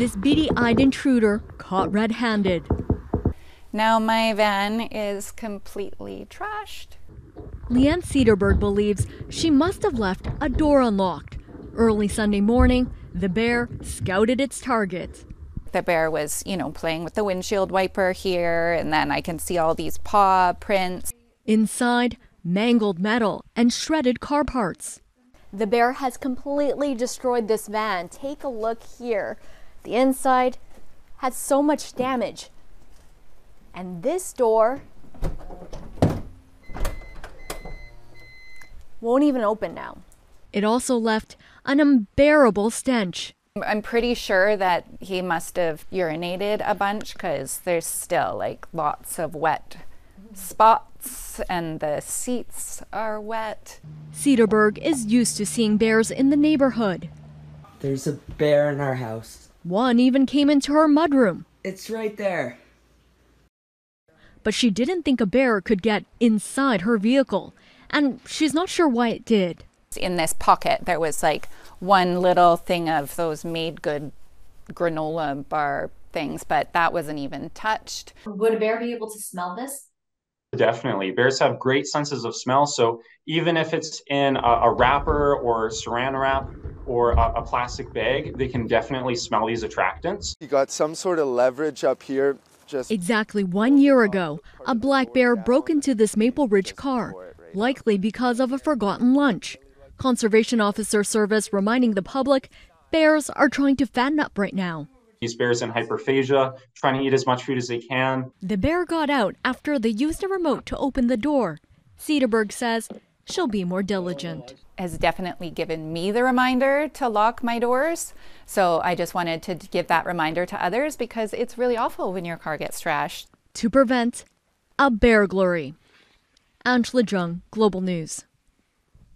this beady eyed intruder caught red handed. Now my van is completely trashed. Leanne Cederberg believes she must have left a door unlocked. Early Sunday morning, the bear scouted its target. The bear was, you know, playing with the windshield wiper here, and then I can see all these paw prints. Inside, mangled metal and shredded car parts. The bear has completely destroyed this van. Take a look here. The inside has so much damage. And this door won't even open now. It also left an unbearable stench. I'm pretty sure that he must have urinated a bunch because there's still like lots of wet spots and the seats are wet. Cederberg is used to seeing bears in the neighborhood. There's a bear in our house. One even came into her mudroom. It's right there. But she didn't think a bear could get inside her vehicle, and she's not sure why it did. In this pocket, there was like one little thing of those MadeGood granola bar things, but that wasn't even touched. Would a bear be able to smell this? Definitely. Bears have great senses of smell. So even if it's in a, a wrapper or saran wrap or a, a plastic bag, they can definitely smell these attractants. You got some sort of leverage up here. Just Exactly one year ago, a black bear broke into this Maple Ridge car, likely because of a forgotten lunch. Conservation Officer Service reminding the public bears are trying to fatten up right now. These bears in hyperphagia, trying to eat as much food as they can. The bear got out after they used a remote to open the door. Cederberg says she'll be more diligent. Has definitely given me the reminder to lock my doors. So I just wanted to give that reminder to others because it's really awful when your car gets trashed. To prevent a bear glory. Angela Jung, Global News.